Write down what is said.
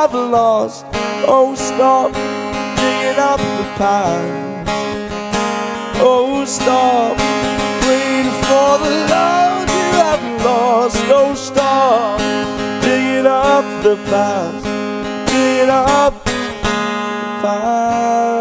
I've lost. Oh, stop digging up the past. Oh, stop praying for the love you have lost. Oh, stop digging up the past, digging up the past.